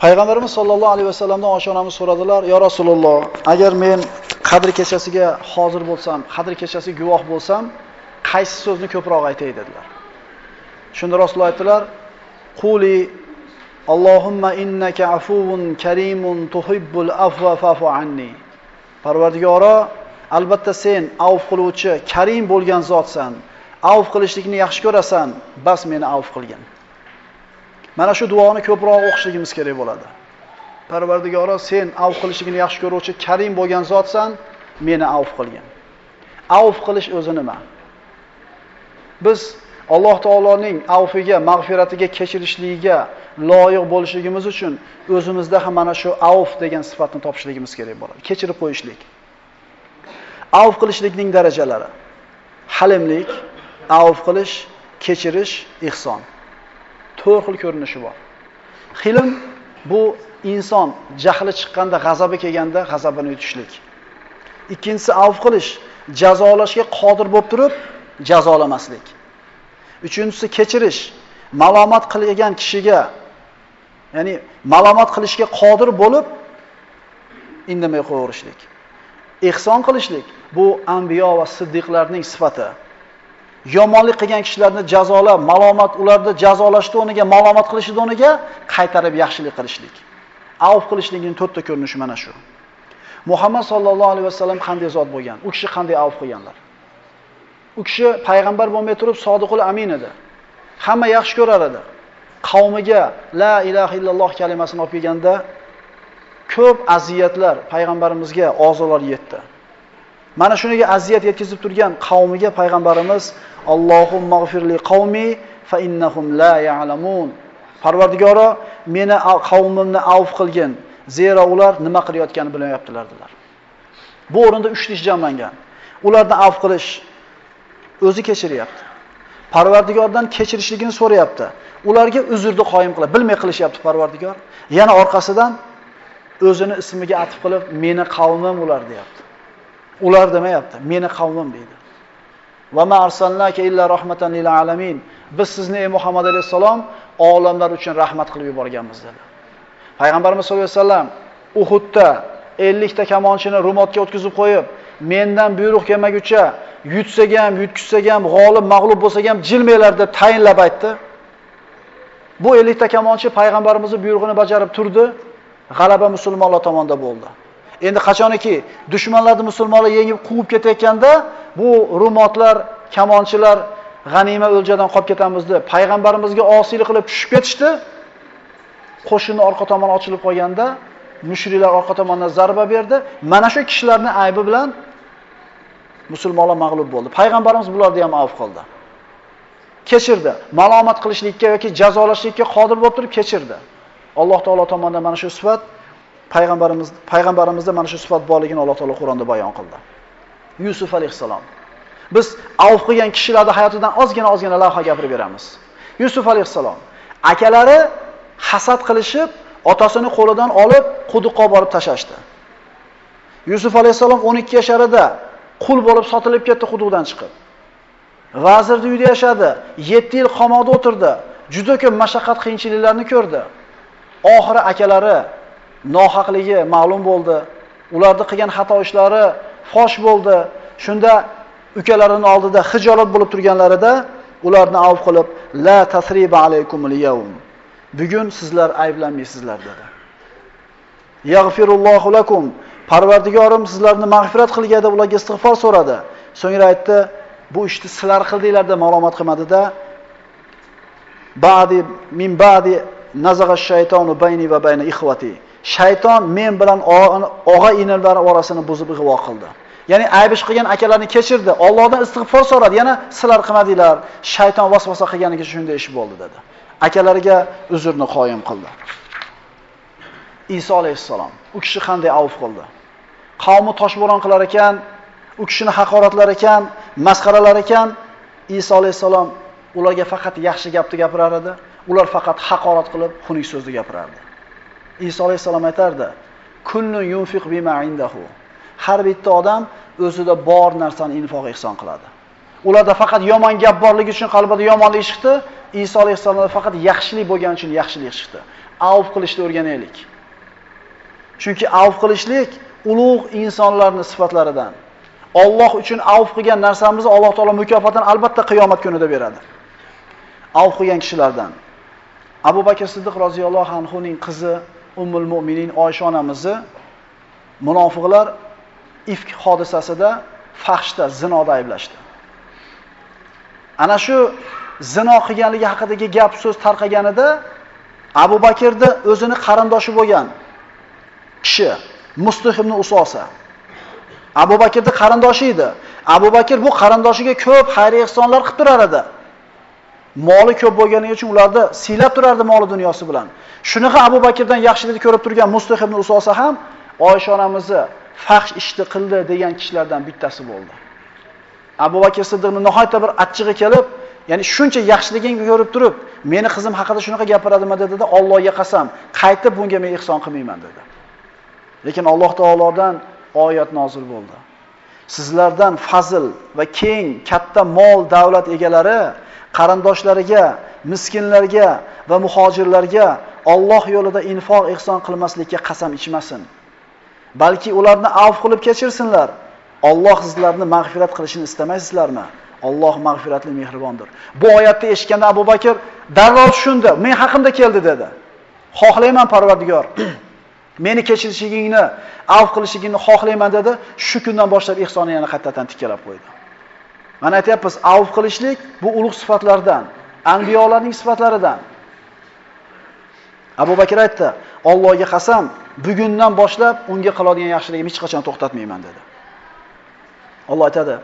Payg'ambarimiz sollallohu alayhi vasallamdan Oysha onamiz so'radilar: "Ya Rasululloh, agar men qadr kechasiga hozir bo'lsam, qadr kechasiga guvoh bo'lsam, qaysi so'zni ko'proq aytay?" dedilar. Shunda Rasululloh aytdilar: "Quli Allohumma innaka afuvun karimun tuhibbul afwa fa'fu anni." Parvardigoro, albatta sen avf qiluvchi, karim bo'lgan zotsan. Avf qilishlikni yaxshi ko'rasan, bas meni avf qilgin. Mana shu duoni ko'proq o'qishligimiz kerak bo'ladi. Parvardigoro, sen avf qilishligini yaxshi ko'ruvchi, karim bo'lgan zotsan, meni avf qilgin. Avf qilish o'zi nima? Biz Alloh taoloning avfiga, mag'firatiga, kechirishligiga loyiq bo'lishligimiz uchun o'zimizda ham mana shu avf degan sifatni topishligimiz kerak bo'ladi. Kechirib qo'yishlik. Avf qilishlikning darajalari. Halimlik, avf qilish, kechirish, ihson. To'rt xil ko'rinishi bor. Hilm bu inson jahli chiqqanda, g'azabi kelganda g'azabini yutishlik. Ikkinchisi avf qilish, jazolashga qodir bo'lib turib jazolamaslik. Uchinchisi kechirish, malomat qilgan kishiga ya'ni malomat qilishga qodir bo'lib indamay qo'yaverishlik. Ihson qilishlik bu anbiyo va siddiqlarning sifati. Yomonlik qilgan kishilarni jazolab, malomat ularni jazolashni o'rniga malomat qilishni o'rniga qaytarib yaxshilik qilishlik. Avf qilishlikning to'rtta ko'rinishi mana shu. Muhammad sallallohu alayhi vasallam qanday zot bo'lgan? U kishi qanday avf qilganlar? U kishi payg'ambar bo'lmay turib sodiqul amin edi. Hamma yaxshi ko'rar edi. Qavmiga la ilaha illalloh kalimasini olib kelganda ko'p aziyatlar payg'ambarimizga ozolar yetdi. Mana shuniga aziyat yetkazib turgan qavmiga payg'ambarimiz Allohumma mag'firli qavmi fa innahum la ya'lamun. Parvardigoro, meni qavmimni avf qilgin, zero ular nima qilayotganini bilmayaptilar dedilar. Bu o'rinda 3 ish jamlangan. Ularni avf qilish o'zi kechiryapti. Parvardigordan kechirishligini so'rayapti. Ularga uzrni qoyim qilib, bilmay qilishyapti Parvardigor. Yana orqasidan o'zini ismiga atib qilib, meni qavmim ular deyapti. Ular demayapti, meni qavmim deydi. Va ma arsalnaka illa rahmatan lil alamin. Biz sizni ey Muhammad alayhisalom olamlar uchun rahmat qilib yuborganmiz dedi. Payg'ambarimiz sollallohu alayhi vasallam Uhudda 50 ta kamonchini rumotga o'tkazib qo'yib, mendan buyruq kelmaguncha yutsak ham, yutkizsak ham, g'olib, mag'lub bo'lsak ham jilmanglar deb tayinlab aytdi. Bu 50 ta kamonchi payg'ambarimizning buyrug'ini bajarib turdi. G'alaba musulmonlar tomonidan bo'ldi. Endi qachoniki dushmanlarni musulmonlar yengib quvib ketayotganda, bu rumotlar, kamonchilar g'anima o'ljadan qolib ketamiz deb payg'ambarimizga osiylik qilib tushib ketishdi. Qo'shinni orqa tomoni ochilib qolganda, mushriklar orqa tomondan zarba berdi. Mana shu kishilarning aybi bilan musulmonlar mag'lub bo'ldi. Payg'ambarimiz bularni ham avf qildi. Kechirdi. Malomat qilishlikka yoki jazolashlikka qodir bo'lib turib kechirdi. Alloh taolo tomonidan mana shu sifat payg'ambarimiz payg'ambarimizda mana shu sifat borligini Alloh taolo Qur'onda bayon qildi. Yusuf alayhissalom. Biz avf qilgan kishilarning hayotidan ozgina ozgina lavha gapirib beramiz. Yusuf alayhissalom akalari hasad qilishib, otasini qo'lidan olib quduqqa borib tashlashdi. Yusuf alayhissalom 12 yasharida qul bo'lib sotilib ketdi quduqdan chiqib. Vazirni uyida yashadi, 7 yil qamoqda o'tirdi. Juda ko'p mashaqqat qiyinchiliklarni ko'rdi. Oxiri akalari nohaqligi ma'lum bo'ldi. Ularni qilgan xato ishlari fosh bo'ldi. Shunda ukalarining oldida hijolat bo'lib turganlarida ularni avf qilib, la tasriba alaykumul yawm. Bugun sizlar ayblanmaysizlar dedi. Yaghfirullohu lakum. Parvardigorim sizlarni mag'firat qilganda ularga istig'for so'radi. So'ngra aytdi, bu ishni sizlar qildinglar deb ma'lumot qilmadida, ba'di min ba'di nazag'a shaytonu bayni va bayna ikhwati. Shayton men bilan og'a inilar orasini buzib ig'vo qildi. Ya'ni ayb ish qilgan akalarni kechirdi. Allohdan istig'for so'radi. Yana sizlar qilmadinglar. Shayton vasvasa qilganiga shunday ish bo'ldi dedi. Akalariga uzrni qoyim qildi. Iso alayhissalom u kishi qanday avf qildi? Qavmi toshbo'ron qilar ekan, u kishini haqoratlar ekan, masxaralar ekan, Iso alayhissalom ularga faqat yaxshi gapni gapirar edi. Ular faqat haqorat qilib, xunuk so'zni gapirardi. Iso alayhissalom aytardi: "Kullun yunfiq bima indahu." Har bitta odam o'zida bor narsani infoq ihson qiladi. Ularda faqat yomon gap borligi uchun qalbida yomonlik chiqdi, Iso alayhissalom faqat yaxshilik bo'lgani uchun yaxshilik chiqdi. Avf qilishni o'rganaylik. Chunki avf qilishlik ulug' insonlarning sifatlaridan. Alloh uchun avf qilgan narsamizni Alloh taolo mukofotini albatta qiyomat kunida beradi. Avf qilgan kishilardan. Abu Bakr Siddiq roziyallohu anhu ning qizi Ummul Mu'minin Oysha onamizni munofiqlar ifk hodisasida fahshda, zinoda ayblashdi. Ana shu zino qilganligi haqidagi gap so'z tarqaganida Abu Bakrni o'zini qarindoshi bo'lgan kishi Mustih ibn Usosa Abu Bakrning qarindoshi edi. Abu Bakr bu qarindoshiga ko'p xayr ehsonlar qilib turar edi. Moli ko'p bo'lgani uchun ularni siylab turardi moli dunyosi bilan. Shunaqa Abu Bakrdan yaxshilikni ko'rib turgan Mustih ibn Usosa ham Oysha onamizni fahsh ishni qildi degan kishilardan bittasi bo'ldi. Abu Bakr Siddiqning nihoyatda bir achchig'i kelib, ya'ni shuncha yaxshiligingni ko'rib turib, meni qizim haqida shunaqa gapiradimi dedi-da, Allohga qasam, qaytib bunga men ihson qilmayman dedi. Lekin Alloh taolodan oyat nozil bo'ldi. Sizlardan fazl va keng, katta mol, davlat egalari qarindoshlariga, miskinlarga va muhojirlarga Alloh yo'lida infoq ihson qilmaslikka qasam ichmasin. balki ularni avf qilib kechirsinlar. Alloh sizlarni mag'firat qilishini istamaysizlarmi? Alloh mag'firatli mehribondir. Bu oyatni eshitganda Abu Bakr darrov tushundi. Men haqimda keldi dedi. Xohlayman Parvardigor. Meni kechirishligingni, avf qilishligingni xohlayman dedi. Shu kundan boshlab ihsonni yana qaytadan tiklab qo'ydi. Mana aytayapmiz, avf qilishlik bu ulug' sifatlardan, anbiyolarning sifatlaridan. Abu Bakr aytdi, Allohga qasam, bugundan boshlab unga qiladigan yaxshiligim hech qachon to'xtatmayman dedi. Alloh aytadi: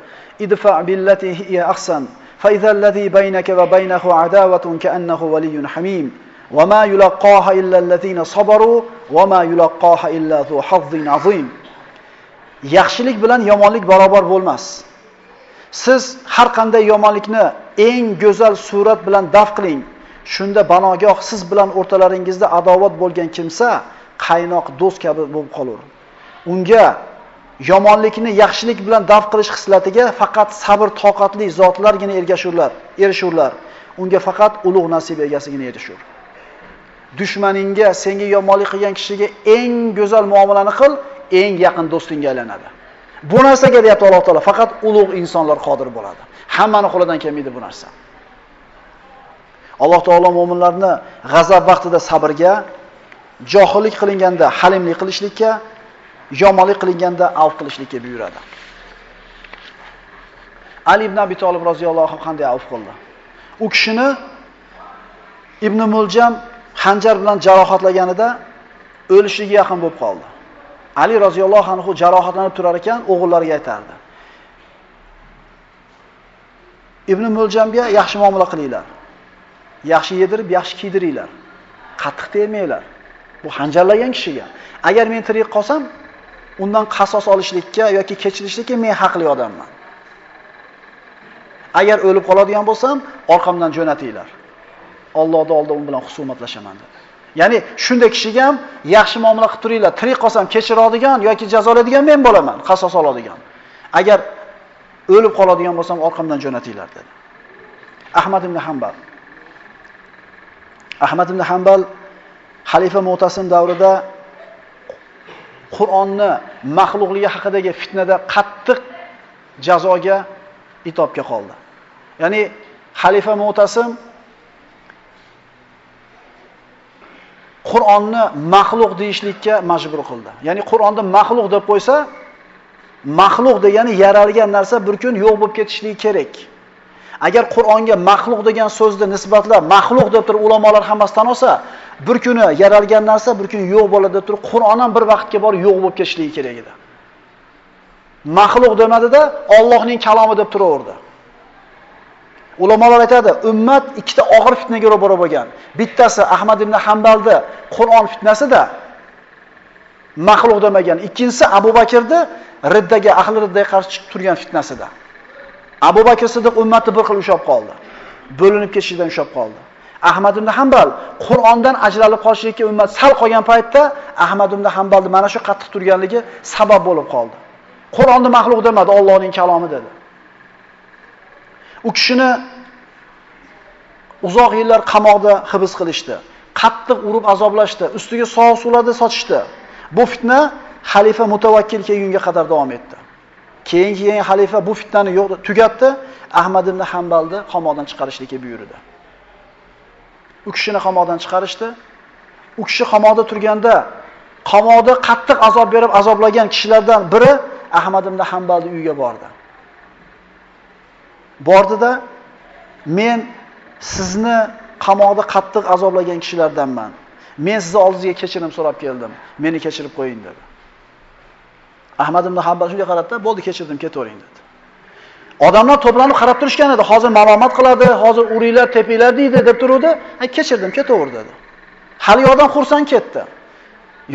"Idfa billati hiya ahsan, fa idza allazi baynaka va baynahu adawatun ka'annahu waliyyun hamim." va ma yulaqqaha illa allazina sabaru va ma yulaqqaha illa zu hazzin azim. Yaxshilik bilan yomonlik barobar bo'lmas. Siz har qanday yomonlikni eng go'zal surat bilan daf qiling. Shunda banogoh siz bilan o'rtalaringizda adovat bo'lgan kimsa qaynoq do'st kabi bo'lib qolur. Unga yomonlikni yaxshilik bilan daf qilish xislatiga faqat sabr toqatli zotlargina ergashurlar, erishurlar. Unga faqat ulug' nasib egasigina erishur. Dushmaningga, senga yomonlik qilgan kishiga eng go'zal muomalani qil, eng yaqin do'stingga aylanadi. Bu narsaga deyapti Alloh taolo, faqat ulug' insonlar qodir bo'ladi. Hammani qo'lidan kelmaydi bu narsa. Alloh taolo mu'minlarni g'azab vaqtida sabrga, johillik qilinganda halimlik qilishlikka, yomonlik qilinganda avf qilishlikka buyuradi. Ali ibn Abi Talib roziyallohu anhu qanday avf qildi? U kishini Ibn Muljam xanjar bilan jarohatlaganida o'lishiga yaqin bo'lib qoldi. Ali roziyallohu anhu jarohatlanib turar ekan, o'g'illariga aytardi. Ibn Muljamga yaxshi muomala qilinglar. Yaxshi yedirib, yaxshi kiydiringlar. Qattiq tegmanglar. Bu hanjarlagan kishiga. Agar men tirik qolsam, undan qasos olishlikka yoki kechirishlikka men haqli odamman. Agar o'lib qoladigan bo'lsam, orqamdan jo'natinglar. Allohning oldida u bilan husumatlashaman dedi. Ya'ni shunday kishiga ham yaxshi muomala qilib turinglar. Tirik qolsam kechiradigan yoki jazolaydigan men bo'laman, qasos oladigan. Agar o'lib qoladigan bo'lsam, orqamdan jo'natinglar dedi. Ahmad ibn Hanbal Ahmad ibn Hanbal xalifa Mu'tasim davrida Qur'onni maxluqligi haqidagi fitnada qattiq jazoga itobga qoldi. Ya'ni xalifa Mu'tasim Qur'onni maxluq deyishlikka majbur qildi. Ya'ni Qur'onni maxluq deb qo'ysa, maxluq degani yaralgan narsa bir kun yo'q bo'lib ketishligi kerak. Agar Qur'onga maxluq degan so'zni nisbatlab maxluq deb turib ulamolar hammasi tan olsa, bir kuni yaralgan narsa bir kun yo'q bo'ladi deb turib Qur'on ham bir vaqtga borib yo'q bo'lib ketishligi kerak edi. Maxluq demadida Allohning kalomi deb turaverdi. Ulamolar aytadi, ummat ikkita og'ir fitnaga ro'baro bo'lgan. Bittasi Ahmad ibn Hanbalda Qur'on fitnasida maxluq demagan, ikkinchisi Abu Bakrni riddaga, ahli riddaga qarshi chiqib turgan fitnasida. Abu Bakr Siddiq ummatni bir xil ushab qoldi. Bo'linib ketishidan ushab qoldi. Ahmad ibn Hanbal Qur'ondan ajralib qolishlikka ummat sal qolgan paytda Ahmad ibn Hanbalni mana shu qattiq turganligi sabab bo'lib qoldi. Qur'onni maxluq demadi, Allohning kalomi dedi. U kishini Uzoq yillar qamoqda hibs qilishdi. Qattiq urib azoblashdi, ustiga sovuq suvlarda sochishdi. Bu fitna xalifa mutavakkil kelgunga qadar davom etdi. Keyin keyin xalifa bu fitnani yo'q tugatdi, Ahmad ibn Hanbalni qamoqdan chiqarishlikka buyurdi. U kishini qamoqdan chiqarishdi. U kishi qamoqda turganda qamoqda qattiq azob berib azoblagan kishilardan biri Ahmad ibn hambalni uyiga bordi. Bordida men sizni qamoqda qattiq azoblagan kishilardanman. Men sizni oldingizga kechirim so'rab keldim. Meni kechirib qo'ying dedi. Ahmad ibn Hanbal shunga qaradida bo'ldi kechirdim, ketavering dedi. Odamlar to'planib qarab turishgan edi. Hozir malomat qiladi, hozir uringlar, tepinglar deydi deb turuvdi. Ha, kechirdim, ketaver dedi. Hali odam xursand ketdi.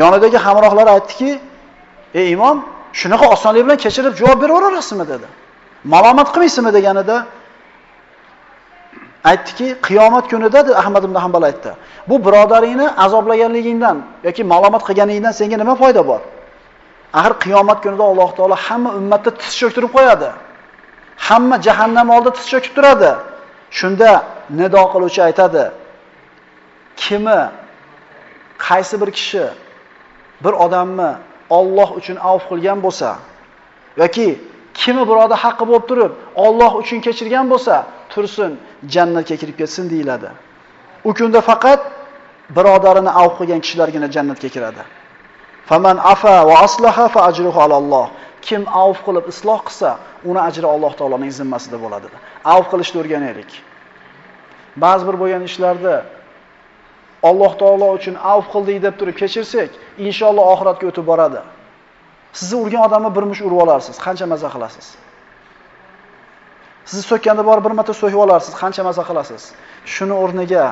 Yonidagi hamrohlari aytdiki, "Ey imom, shunaqa osonlik bilan kechirib javob beraverasizmi?" dedi. Malomat qilmaysizmi deganida aytdiki, qiyomat kunida deb Ahmad ibn Hanbal aytdi. Bu birodaringni azoblaganligingdan yoki malomat qilganingdan senga nima foyda bor? Axir qiyomat kunida Alloh taolo hamma ummatni tiz cho'ktirib qo'yadi. Hamma jahannam oldida tiz cho'kib turadi. Shunda nido qiluvchi aytadi: Kimi qaysi bir kishi bir odamni Alloh uchun avf qilgan bo'lsa yoki kimi biroda haqqi bo'lib turib Alloh uchun kechirgan bo'lsa, tursin, jannatga kirib ketsin deyiladi. U kunda faqat birodarini avf qilgan kishilargina jannatga kiradi. Faman afa va aslaha fa ajruhu alalloh. Kim avf qilib isloh qilsa, uni ajri Alloh taoloning zimmasida bo'ladi. Avf qilishni o'rganaylik. Ba'zi bir bo'lgan ishlarda Alloh taolo uchun avf qildik deb turib kechirsak, inshaalloh oxiratga o'tib boradi. Sizni urgan odamni bir mush urib olarsiz, qancha maza qilasiz? Sizni so'kkanda bor bir marta so'kib olarsiz, qancha maza qilasiz? Shuni o'rniga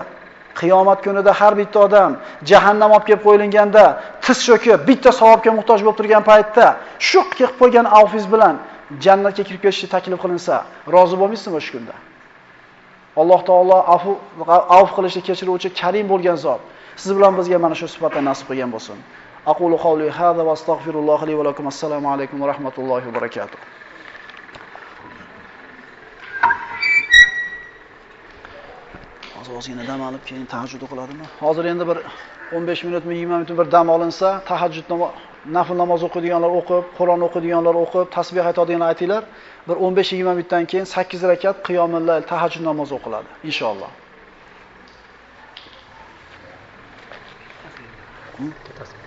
qiyomat kunida har bitta odam jahannam olib kelib qo'yilganda tiz cho'kib, bitta savobga muhtoj bo'lib turgan paytda shu qilib qo'ygan avfiz bilan jannatga kirib ketishni taklif qilinsa, rozi bo'lmaysizmi o'sha kunda? Alloh taolo afu avf qilishni kechiruvchi Karim bo'lgan zot. Siz bilan bizga mana shu sifatni nasib qilgan bo'lsin. Aqulu qawli hadha va astagfirulloh li va lakum. Assalomu alaykum va rahmatullohi va barakatuh. Hozir ozgina dam olib keyin tahajjud o'qiladimi? Hozir endi bir 15 minutmi, 20 minut bir dam olinsa, tahajjud nafl namoz o'qiydiganlar o'qib, Qur'on o'qiydiganlar o'qib, tasbih aytadiganlar aytinglar. Bir 15-20 minutdan keyin 8 rakat qiyomul layl tahajjud namozi o'qiladi, inshaalloh. Hmm?